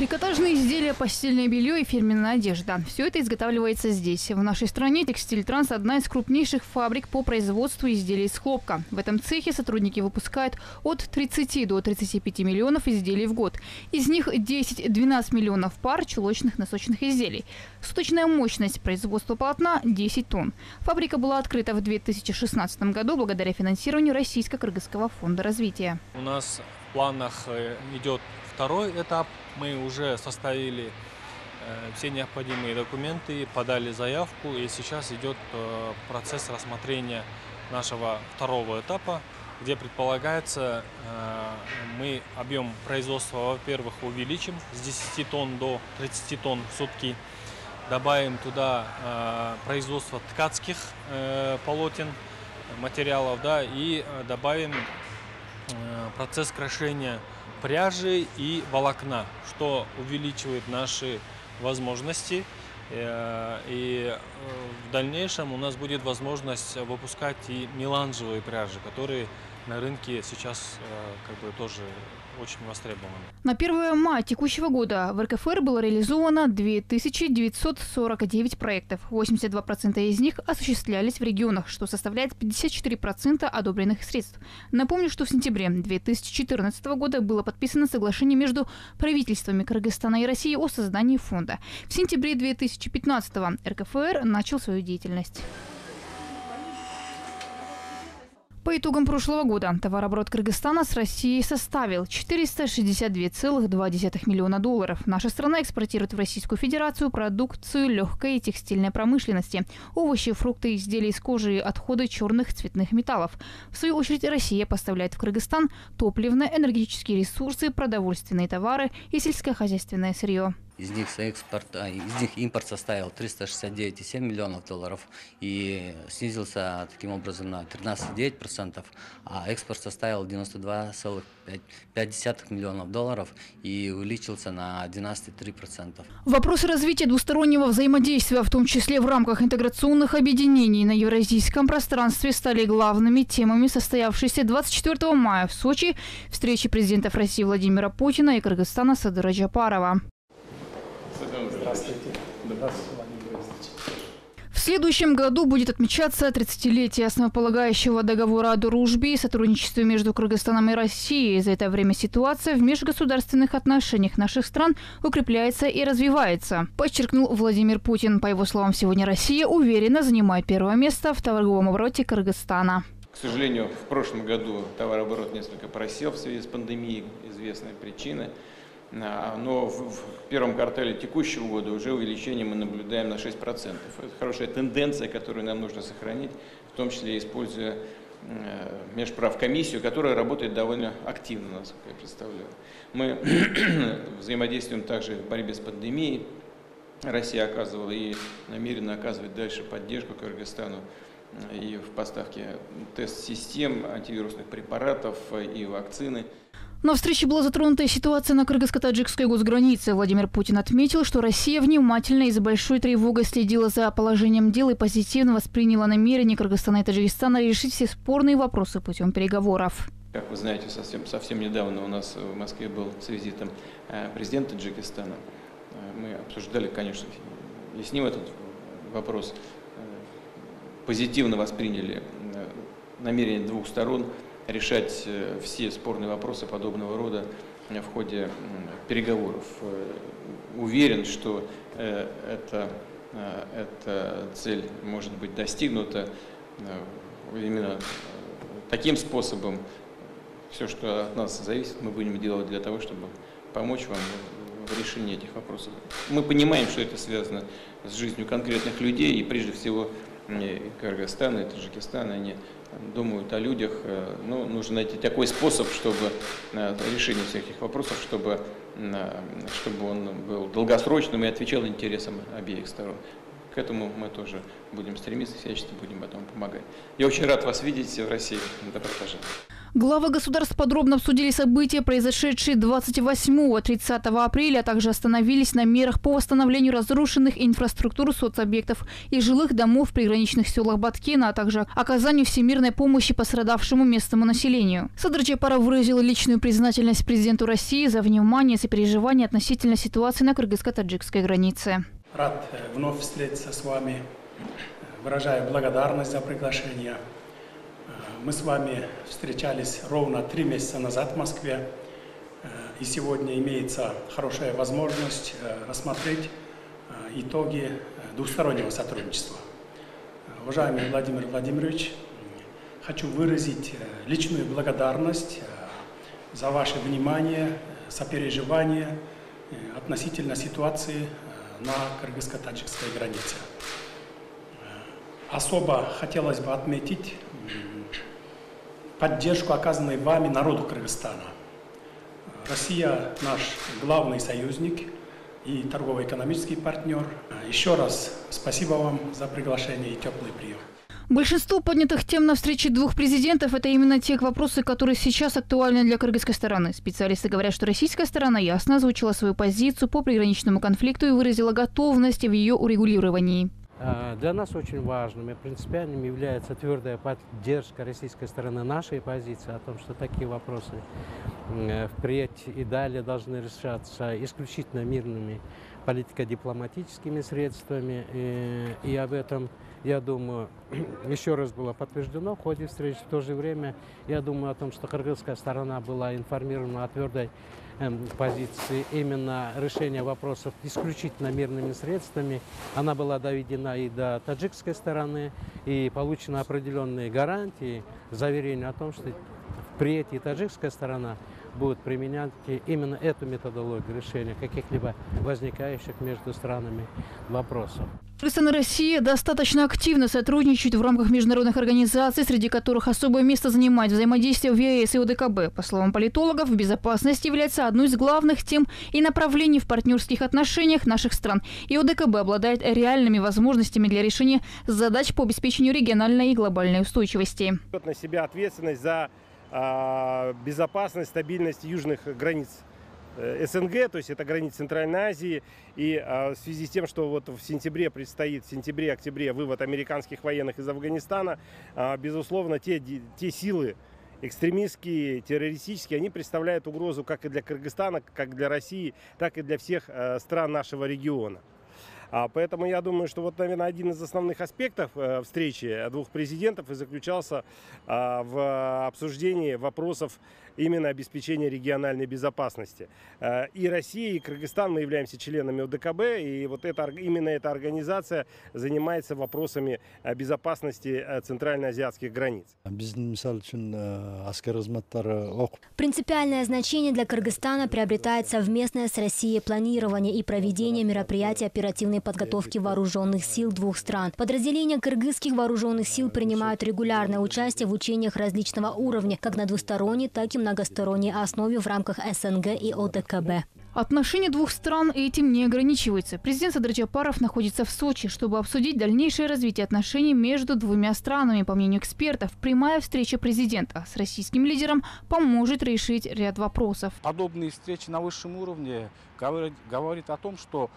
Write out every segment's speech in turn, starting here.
Трикотажные изделия, постельное белье и фирменная одежда. Все это изготавливается здесь. В нашей стране Текстиль Транс – одна из крупнейших фабрик по производству изделий из хлопка. В этом цехе сотрудники выпускают от 30 до 35 миллионов изделий в год. Из них 10-12 миллионов пар чулочных носочных изделий. Суточная мощность производства полотна – 10 тонн. Фабрика была открыта в 2016 году благодаря финансированию Российско-Кыргызского фонда развития. У нас в планах э, идет второй этап. Мы уже составили э, все необходимые документы, подали заявку, и сейчас идет э, процесс рассмотрения нашего второго этапа, где предполагается, мы объем производства, во-первых, увеличим с 10 тонн до 30 тонн в сутки, добавим туда производство ткацких полотен, материалов, да, и добавим процесс крошения пряжи и волокна, что увеличивает наши возможности. Э, и э, в дальнейшем у нас будет возможность выпускать и меланжевые пряжи, которые на рынке сейчас э, как бы тоже очень востребованы. На 1 мая текущего года в РКФР было реализовано 2949 проектов. 82% из них осуществлялись в регионах, что составляет 54% одобренных средств. Напомню, что в сентябре 2014 года было подписано соглашение между правительствами Кыргызстана и России о создании фонда. В сентябре 2015 РКФР начал свою деятельность. По итогам прошлого года товарооборот Кыргызстана с Россией составил 462,2 миллиона долларов. Наша страна экспортирует в Российскую Федерацию продукцию легкой и текстильной промышленности, овощи, фрукты, изделия из кожи и отходы черных цветных металлов. В свою очередь Россия поставляет в Кыргызстан топливно-энергетические ресурсы, продовольственные товары и сельскохозяйственное сырье. Из них, экспорт, а, из них импорт составил 369,7 миллионов долларов и снизился таким образом на 13,9%, а экспорт составил 92,5 миллионов долларов и увеличился на 12,3%. Вопросы развития двустороннего взаимодействия, в том числе в рамках интеграционных объединений на евразийском пространстве, стали главными темами состоявшейся 24 мая в Сочи встречи президентов России Владимира Путина и Кыргызстана Садыра Джапарова. Здравствуйте. В следующем году будет отмечаться 30-летие основополагающего договора о дружбе и сотрудничестве между Кыргызстаном и Россией. За это время ситуация в межгосударственных отношениях наших стран укрепляется и развивается, подчеркнул Владимир Путин. По его словам, сегодня Россия уверенно занимает первое место в торговом обороте Кыргызстана. К сожалению, в прошлом году товарооборот несколько просел в связи с пандемией, известные причины. А, но в первом квартале текущего года уже увеличение мы наблюдаем на 6%. Это хорошая тенденция, которую нам нужно сохранить, в том числе используя э, межправкомиссию, которая работает довольно активно, насколько я представляю. Мы взаимодействуем также в борьбе с пандемией. Россия оказывала и намерена оказывать дальше поддержку Кыргызстану э, и в поставке тест-систем, антивирусных препаратов и вакцины. На встрече была затронута ситуация на кыргызско-таджикской госгранице. Владимир Путин отметил, что Россия внимательно и с большой тревогой следила за положением дел и позитивно восприняла намерение Кыргызстана и Таджикистана решить все спорные вопросы путем переговоров. Как вы знаете, совсем, совсем недавно у нас в Москве был с визитом э, президент Таджикистана. Э, мы обсуждали, конечно, и с ним этот вопрос. Э, позитивно восприняли намерение двух сторон – решать э, все спорные вопросы подобного рода в ходе переговоров. Э, уверен, что э, эта, эта цель может быть достигнута именно таким способом. Все, что от нас зависит, мы будем делать для того, чтобы помочь вам в решении этих вопросов. Мы понимаем, что это связано с жизнью конкретных людей, и прежде всего Кыргызстана, и Таджикистана, они думают о людях. Э, ну, нужно найти такой способ, чтобы э, решение всех этих вопросов, чтобы, э, чтобы он был долгосрочным и отвечал интересам обеих сторон. К этому мы тоже будем стремиться, всячески будем этому помогать. Я очень рад вас видеть в России. Добро пожаловать. Главы государств подробно обсудили события, произошедшие 28-30 апреля, а также остановились на мерах по восстановлению разрушенных инфраструктур соцобъектов и жилых домов в приграничных селах Баткена, а также оказанию всемирной помощи пострадавшему местному населению. Садр Чапара выразил личную признательность президенту России за внимание и сопереживание относительно ситуации на кыргызско-таджикской границе. Рад вновь встретиться с вами. Выражаю благодарность за приглашение. Мы с вами встречались ровно три месяца назад в Москве, э, и сегодня имеется хорошая возможность э, рассмотреть э, итоги двустороннего сотрудничества. Уважаемый Владимир Владимирович, хочу выразить личную благодарность за ваше внимание, сопереживание относительно ситуации на кыргызско-таджикской границе. Особо хотелось бы отметить поддержку, оказанной вами народу Кыргызстана. Россия наш главный союзник и торгово-экономический партнер. Еще раз спасибо вам за приглашение и теплый прием. Большинство поднятых тем на встрече двух президентов – это именно те вопросы, которые сейчас актуальны для кыргызской стороны. Специалисты говорят, что российская сторона ясно озвучила свою позицию по приграничному конфликту и выразила готовность в ее урегулировании. А, для нас очень важным и принципиальным является твердая поддержка российской стороны нашей позиции о том, что такие вопросы впредь и далее должны решаться исключительно мирными политико-дипломатическими средствами. И, и об этом, я думаю, еще раз было подтверждено в ходе встречи. В то же время, я думаю о том, что кыргызская сторона была информирована о твердой Эм, позиции именно решения вопросов исключительно мирными средствами. Она была доведена и до таджикской стороны, и получены определенные гарантии, заверения о том, что впредь и таджикская сторона будет применять именно эту методологию решения каких-либо возникающих между странами вопросов. Кыргызстан и Россия достаточно активно сотрудничают в рамках международных организаций, среди которых особое место занимает взаимодействие в ЕС и ОДКБ. По словам политологов, безопасность является одной из главных тем и направлений в партнерских отношениях наших стран. И ОДКБ обладает реальными возможностями для решения задач по обеспечению региональной и глобальной устойчивости. На себя ответственность за а, безопасность, стабильность южных границ СНГ, то есть это граница Центральной Азии. И а, в связи с тем, что вот в сентябре предстоит, в сентябре-октябре вывод американских военных из Афганистана, а, безусловно, те, те силы, экстремистские, террористические, они представляют угрозу как и для Кыргызстана, как для России, так и для всех э, стран нашего региона. А, поэтому я думаю, что вот, наверное, один из основных аспектов э, встречи двух президентов и заключался а, в обсуждении вопросов именно обеспечения региональной безопасности. Э, и Россия, и Кыргызстан, мы являемся членами ОДКБ, и вот это, именно эта организация занимается вопросами э, безопасности центральноазиатских границ. Принципиальное значение для Кыргызстана приобретает совместное с Россией планирование и проведение мероприятий оперативной военной подготовки вооруженных сил двух стран. Подразделения кыргызских вооруженных сил принимают регулярное участие в учениях различного уровня, как на двусторонней, так и многосторонней основе в рамках СНГ и ОДКБ. Отношения двух стран этим не ограничиваются. Президент Садар Джапаров находится в Сочи, чтобы обсудить дальнейшее развитие отношений между двумя странами. По мнению экспертов, прямая встреча президента с российским лидером поможет решить ряд вопросов. Подобные встречи на высшем уровне говорят, говорит о том, что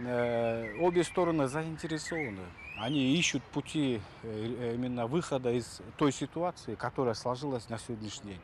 обе стороны заинтересованы. Они ищут пути э, именно выхода из той ситуации, которая сложилась на сегодняшний день.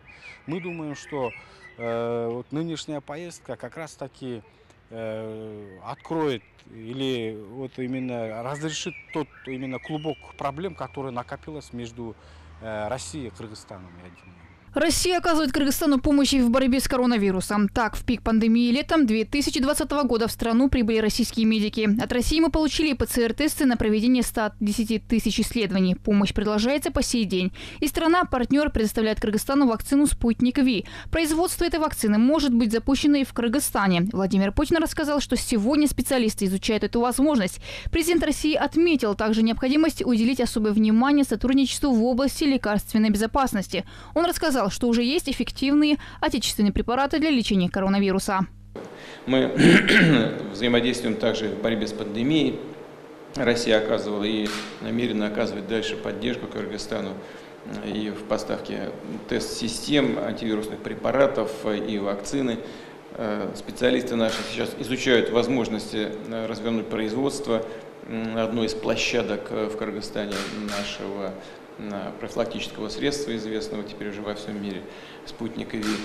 Мы думаем, что э, вот нынешняя поездка как раз таки э, откроет или вот именно разрешит тот именно клубок проблем, который накопилось между э, Россией и Кыргызстаном. Я думаю. Россия оказывает Кыргызстану помощь в борьбе с коронавирусом. Так, в пик пандемии летом 2020 года в страну прибыли российские медики. От России мы получили ПЦР-тесты на проведение 110 тысяч исследований. Помощь продолжается по сей день. И страна-партнер предоставляет Кыргызстану вакцину «Спутник Ви». Производство этой вакцины может быть запущено и в Кыргызстане. Владимир Путин рассказал, что сегодня специалисты изучают эту возможность. Президент России отметил также необходимость уделить особое внимание сотрудничеству в области лекарственной безопасности. Он рассказал, сказал, что уже есть эффективные отечественные препараты для лечения коронавируса. Мы взаимодействуем также в борьбе с пандемией. Россия оказывала и намерена оказывать дальше поддержку Кыргызстану и в поставке тест-систем, антивирусных препаратов и вакцины. Специалисты наши сейчас изучают возможности развернуть производство одной из площадок в Кыргызстане нашего профилактического средства, известного теперь уже во всем мире, спутника ВИ.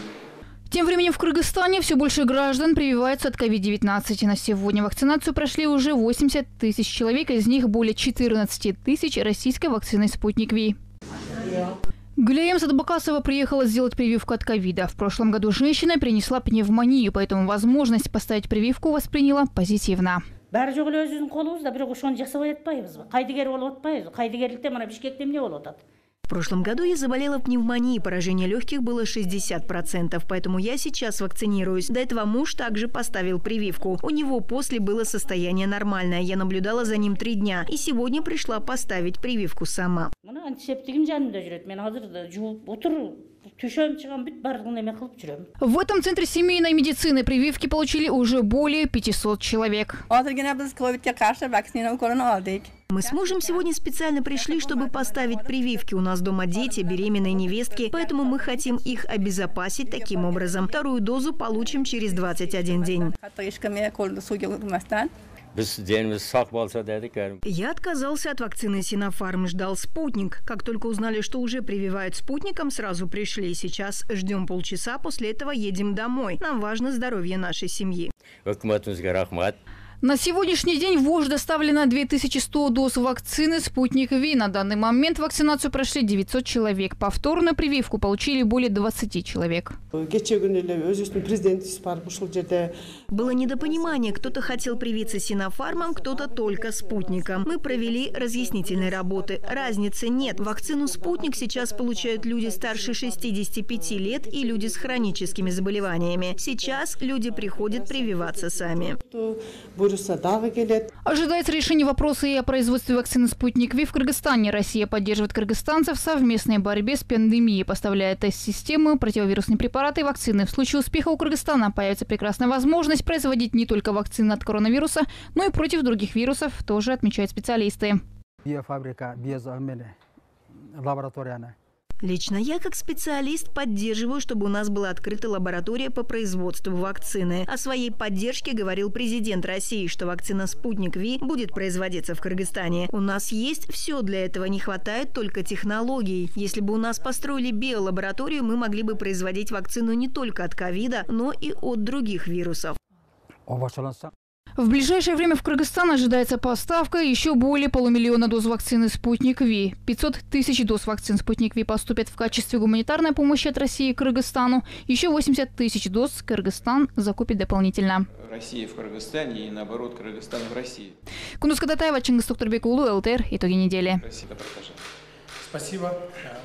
Тем временем в Кыргызстане все больше граждан прививаются от COVID-19. На сегодня вакцинацию прошли уже 80 тысяч человек, из них более 14 тысяч российской вакциной «Спутник Ви». Гулеем Садбакасова приехала сделать прививку от ковида. В прошлом году женщина принесла пневмонию, поэтому возможность поставить прививку восприняла позитивно. Баары жок эле өзүбүздүн колубузда бирок ошону жасабай атпайбызбы кайдыгер болуп атпайбызбы кайдыгерликте мына бишкекте эмне болуп атат В прошлом году я заболела пневмонией, поражение легких было 60%, поэтому я сейчас вакцинируюсь. До этого муж также поставил прививку. У него после было состояние нормальное. Я наблюдала за ним три дня и сегодня пришла поставить прививку сама. Чыгам бүт эме кылып жүрөм В этом центре семейной медицины прививки получили уже более 500 человек. Мы с мужем сегодня специально пришли, чтобы поставить прививки. У нас дома дети, беременные невестки, поэтому мы хотим их обезопасить таким образом. Вторую дозу получим через 21 день. Я отказался от вакцины Синофарм, ждал спутник. Как только узнали, что уже прививают спутником, сразу пришли. Сейчас ждем полчаса, после этого едем домой. Нам важно здоровье нашей семьи. На сегодняшний день в Вож доставлено 2100 доз вакцины «Спутник Ви». На данный момент вакцинацию прошли 900 человек. Повторную прививку получили более 20 человек. Было недопонимание. Кто-то хотел привиться синофармом, кто-то только спутником. Мы провели разъяснительные работы. Разницы нет. Вакцину «Спутник» сейчас получают люди старше 65 лет и люди с хроническими заболеваниями. Сейчас люди приходят прививаться сами. Ожидается решение вопроса и о производстве вакцины «Спутник Ви» в Кыргызстане. Россия поддерживает кыргызстанцев в совместной борьбе с пандемией, поставляя тест-системы, противовирусные препараты и вакцины. В случае успеха у Кыргызстана появится прекрасная возможность производить не только вакцины от коронавируса, но и против других вирусов, тоже отмечают специалисты. Биофабрика, лаборатория. Лично я, как специалист, поддерживаю, чтобы у нас была открыта лаборатория по производству вакцины. О своей поддержке говорил президент России, что вакцина «Спутник Ви» будет производиться в Кыргызстане. У нас есть все для этого, не хватает только технологий. Если бы у нас построили биолабораторию, мы могли бы производить вакцину не только от ковида, но и от других вирусов. В ближайшее время в Кыргызстан ожидается поставка еще более полумиллиона доз вакцины «Спутник Ви». 500 тысяч доз вакцин «Спутник Ви» поступят в качестве гуманитарной помощи от России Кыргызстану. Еще 80 тысяч доз Кыргызстан закупит дополнительно. Россия в Кыргызстане и наоборот Кыргызстан в России. Кунус Кадатаева, Чингис Токтурбекулу, ЛТР. Итоги недели. Спасибо, Спасибо,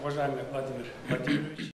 уважаемый Владимир Владимирович.